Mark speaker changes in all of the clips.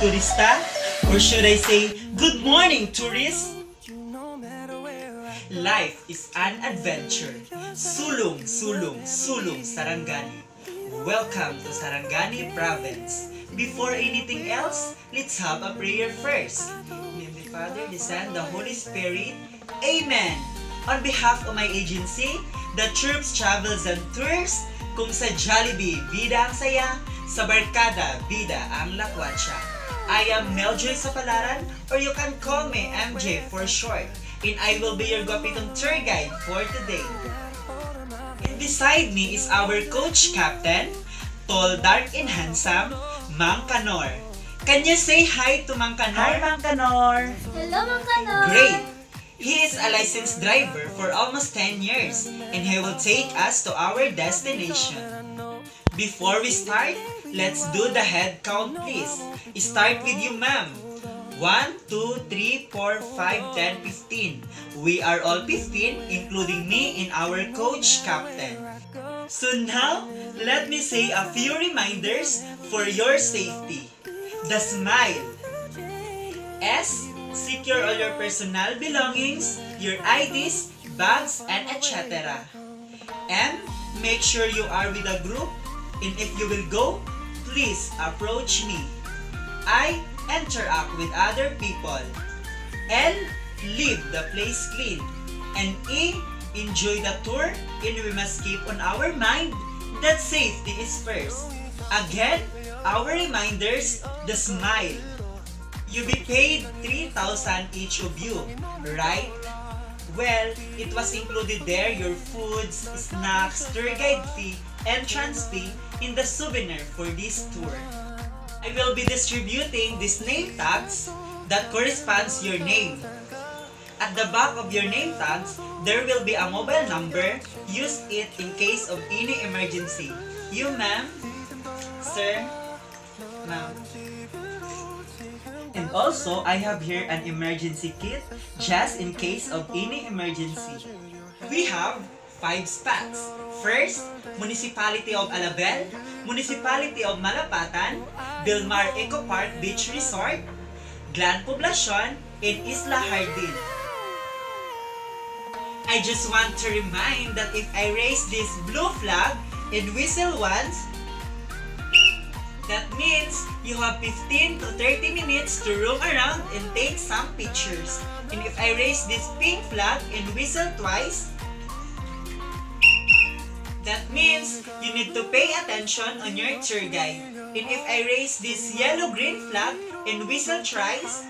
Speaker 1: turista? Or should I say, good morning, tourist? Life is an adventure. Sulong, sulong, sulong, Sarangani. Welcome to Sarangani Province. Before anything else, let's have a prayer first. In the Father, the Son, the Holy Spirit. Amen. On behalf of my agency, the Troops Travels and Tours, kung sa Jollibee, bida ang saya, sa Barkada, bida ang lakwatsa. I am Meljoy Sapalaran, or you can call me MJ for short, and I will be your Guapitong tour guide for today. And beside me is our coach captain, tall, dark, and handsome, Mang Kanor. Can you say hi to Mang Kanor?
Speaker 2: Hi, Mang Kanor!
Speaker 3: Hello, Mang Kanor!
Speaker 1: Great! He is a licensed driver for almost 10 years and he will take us to our destination. Before we start, let's do the head count please. Start with you ma'am. 1, 2, 3, 4, 5, 10, 15. We are all 15 including me and our coach captain. So now, let me say a few reminders for your safety. The smile. S. Secure all your personal belongings, your IDs, bags, and etc. M. Make sure you are with a group, and if you will go, please approach me. I. Interact with other people. L. Leave the place clean. And E. Enjoy the tour, and we must keep on our mind that safety is first. Again, our reminders, the smile. You be paid 3,000 each of you, right? Well, it was included there your foods, snacks, tour guide fee, entrance fee in the souvenir for this tour. I will be distributing these name tags that corresponds your name. At the back of your name tags, there will be a mobile number. Use it in case of any emergency. You, ma'am, sir, ma'am. And also, I have here an emergency kit just in case of any emergency. We have five spots. First, Municipality of Alabel, Municipality of Malapatan, Bilmar Eco Park Beach Resort, Glan Poblacion, and Isla Hardin. I just want to remind that if I raise this blue flag and whistle once, that means you have 15 to 30 minutes to roam around and take some pictures. And if I raise this pink flag and whistle twice, that means you need to pay attention on your tour guide. And if I raise this yellow-green flag and whistle thrice,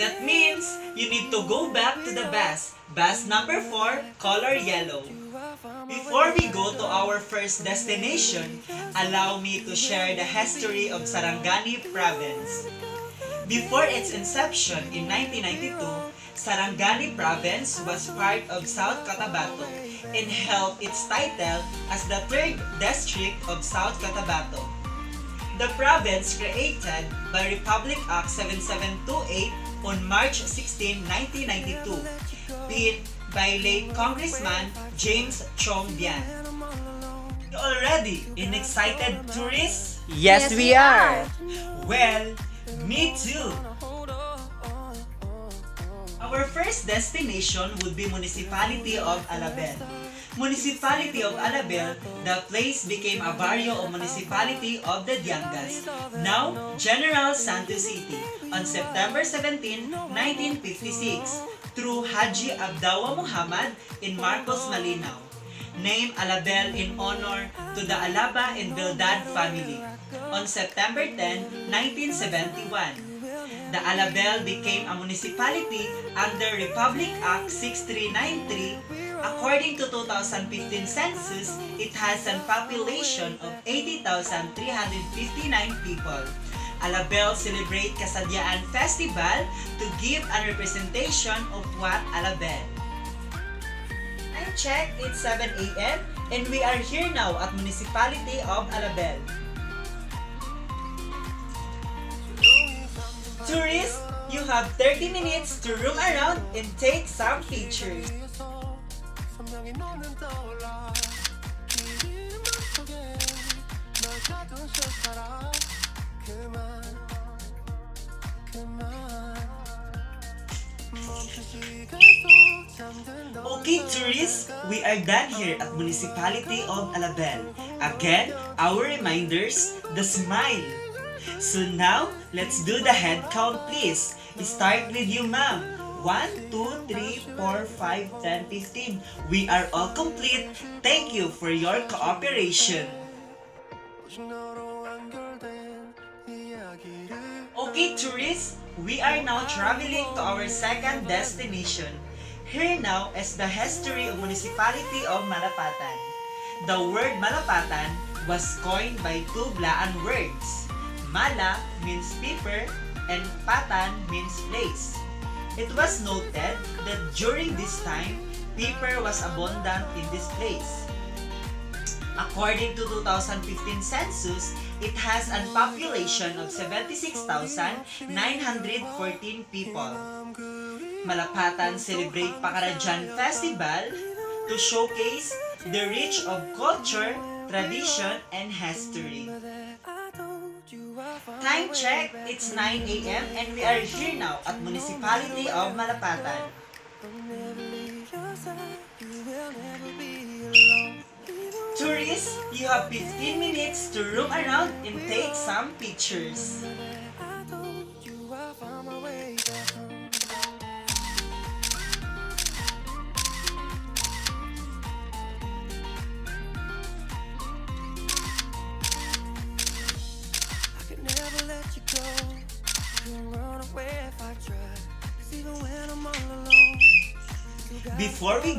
Speaker 1: that means you need to go back to the bus. Bus number 4, color yellow. Before we go to our first destination, allow me to share the history of Sarangani Province. Before its inception in 1992, Sarangani Province was part of South Cotabato and held its title as the third district of South Cotabato. The province created by Republic Act 7728 on March 16, 1992, pinned by late Congressman James Chong Bian. You already an excited tourist?
Speaker 2: Yes,
Speaker 3: Yes,
Speaker 2: we
Speaker 3: we
Speaker 2: are!
Speaker 1: Well, me too. Our first destination would be Municipality of Alabel. Municipality of Alabel, the place became a barrio of Municipality of the Diangas, now General Santos City, on September 17, 1956, through Haji Abdawa Muhammad in Marcos Malinaw. Named Alabel in honor to the Alaba and Bildad family. On September 10, 1971, the Alabel became a municipality under Republic Act 6393. According to 2015 census, it has a population of 80,359 people. Alabel celebrate Kasadyaan Festival to give a representation of what Alabel. I checked, it's 7 a.m. and we are here now at Municipality of Alabel. Tourists, you have 30 minutes to roam around and take some pictures. Okay, tourists, we are done here at Municipality of Alabel. Again, our reminders, the smile. So now, let's do the head count, please. Start with you, ma'am. 1, 2, 3, 4, 5, 10, 15. We are all complete. Thank you for your cooperation. Okay, tourists, we are now traveling to our second destination. Here now is the history of Municipality of Malapatan. The word Malapatan was coined by two Blaan words. Mala means paper and patan means place. It was noted that during this time, paper was abundant in this place. According to 2015 census, it has a population of 76,914 people. Malapatan celebrate Pakarajan Festival to showcase the rich of culture, tradition, and history. Time check, it's 9 a.m. and we are here now at Municipality of Malapatan. Tourists, you have 15 minutes to roam around and take some pictures.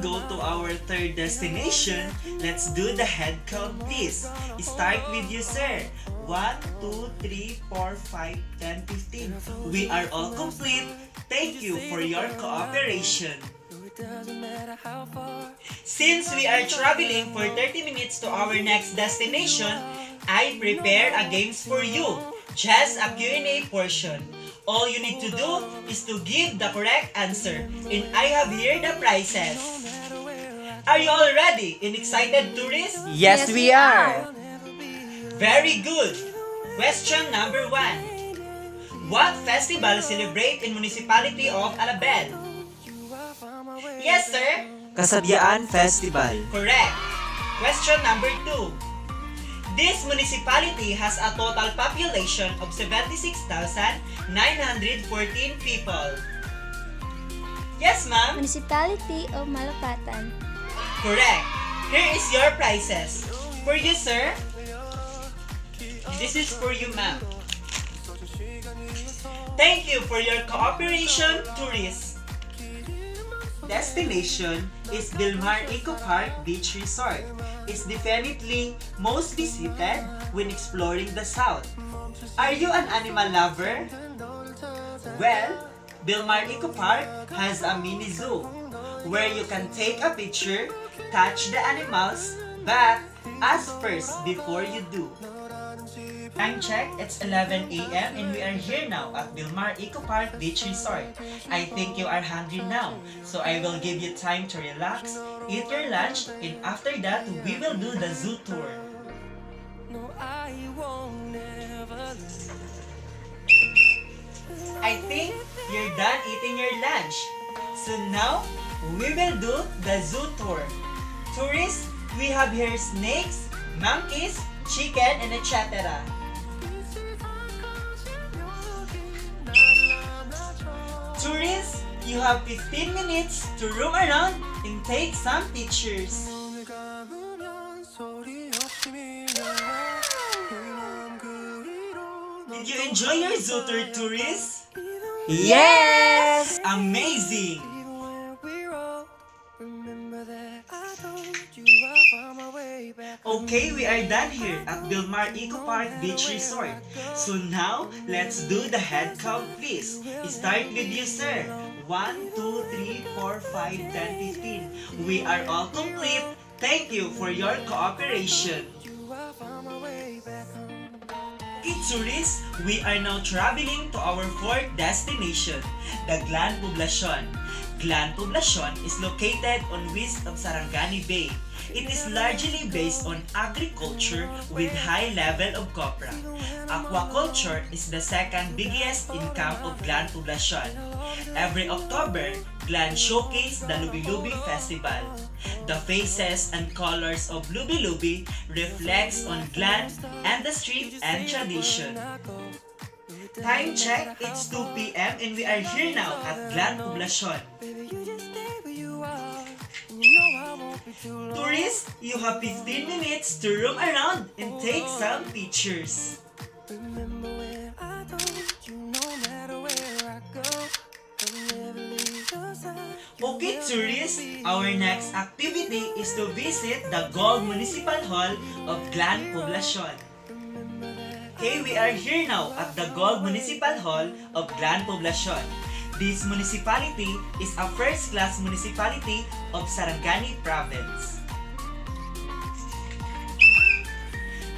Speaker 2: Go
Speaker 1: to our third destination, let's do the head count please. Start with you, sir. 1, 2, 3, 4, 5, 10, 15. We are all complete. Thank you for your cooperation. Since we are traveling for 30 minutes to our next destination, I prepare a games for you. Just a Q&A portion. All you need to do is to give the correct answer. And I have here the prizes. Are you all ready and excited, tourists?
Speaker 3: Yes, we are.
Speaker 1: Very good. Question number one. What festival celebrate in municipality of
Speaker 2: way.
Speaker 1: Yes, sir.
Speaker 3: Kasabian Festival.
Speaker 1: Correct. Question number two. This municipality has a total population of 76,914 people. Yes, ma'am.
Speaker 4: Municipality of Malapatan.
Speaker 1: Correct. Here is your prizes. For you, sir. This is for you, ma'am. Thank you for your cooperation, tourists. Destination is Bilmar Eco Park Beach Resort. It's definitely most visited when exploring the South. Are you an animal lover? Well, Bilmar Eco Park has a mini zoo where you can take a picture, touch the animals, but ask first before you do. Time check, it's 11 a.m. and we are here now at Bilmar Eco Park Beach Resort. I think you are hungry now, so I will give you time to relax, eat your lunch, and after that, we will do the zoo tour.
Speaker 2: No, I won't never lose.
Speaker 1: I think you're done eating your lunch. So now, we will do the zoo tour. Tourists, we have here snakes, monkeys, chicken, and etc. Tourists, you have 15 minutes to roam around and take some pictures. Did you enjoy your zoo tour, tourists?
Speaker 3: Yes!
Speaker 1: Amazing! Okay, we are done here at Bilmar Eco Park Beach Resort. So now, let's do the head count please. Start with you, sir. 1, 2, 3, 4, 5, 10, 15. We are all complete. Thank you for your cooperation. Tourists, we are now traveling to our fourth destination, the Glan Poblacion. Glan Poblacion is located on west of Sarangani Bay. It is largely based on agriculture with high level of copra. Aquaculture is the second biggest income of Glan Poblacion. Every October, Glan showcase the Lubi Lubi Festival. The faces and colors of Lubi Lubi reflects on the street and tradition. Time check, it's 2 p.m. and we are here now at Glan Poblacion. Tourists, you have 15 minutes to roam around and take some pictures. Okay tourists, our next activity is to visit the Gold Municipal Hall of Glan Poblacion. Okay, we are here now at the Gold Municipal Hall of Glan Poblacion. This municipality is a first-class municipality of Sarangani Province.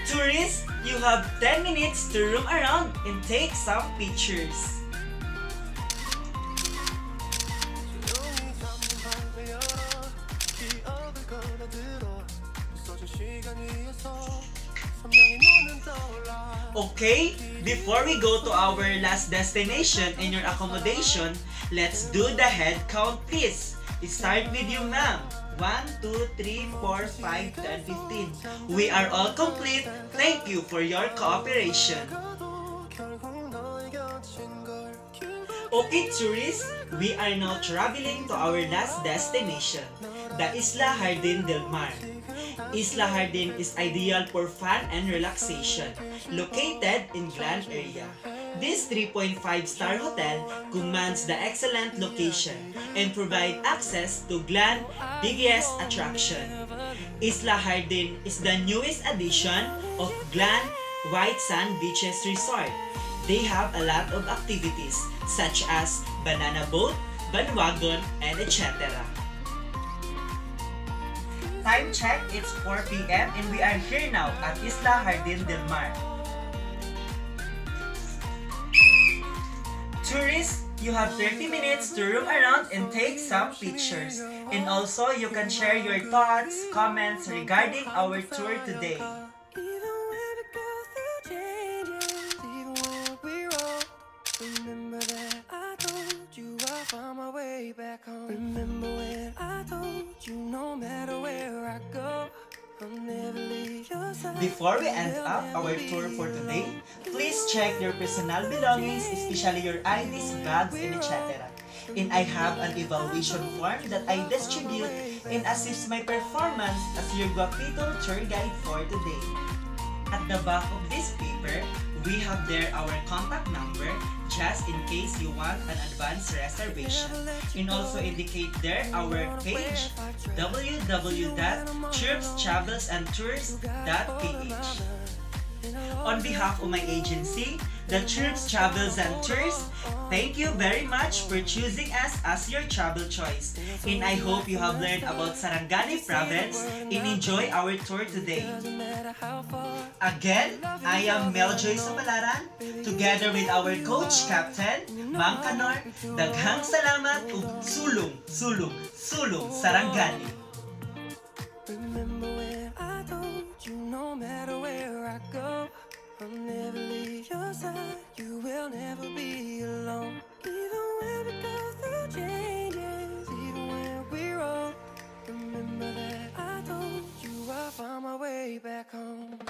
Speaker 1: Tourists, you have 10 minutes to roam around and take some pictures. Okay, before we go to our last destination and your accommodation, let's do the head count please. Start with you ma'am. 1, 2, 3, 4, 5, 10, 15. We are all complete. Thank you for your cooperation. Okay tourists, we are now traveling to our last destination, the Isla Jardín del Mar. Isla Jardín is ideal for fun and relaxation, located in Glan area. This 3.5-star hotel commands the excellent location and provide access to Glan biggest attraction. Isla Jardín is the newest addition of Glan White Sand Beaches Resort. They have a lot of activities such as banana boat, bandwagon, and etc. Time check, it's 4 p.m. and we are here now at Isla Jardín del Mar. Tourists, you have 30 minutes to roam around and take some pictures. And also, you can share your thoughts, comments regarding our tour today. Before we end up our tour for today, please check your personal belongings, especially your IDs, bags, and etc. And I have an evaluation form that I distribute and assist my performance as your Guapito tour guide for today. At the back of this paper, we have there our contact number just in case you want an advance reservation. And also indicate there our page www.chirpstravelsandtours.ph On behalf of my agency, the Chirps Travels and Tours, thank you very much for choosing us as your travel choice. And I hope you have learned about Sarangani Province and enjoy our tour today. Again, I am Meljoy Sumalaran, together with our coach captain, Mang Kanor, daghang salamat ug sulong, sulong, sulong Sarangani.
Speaker 2: back home.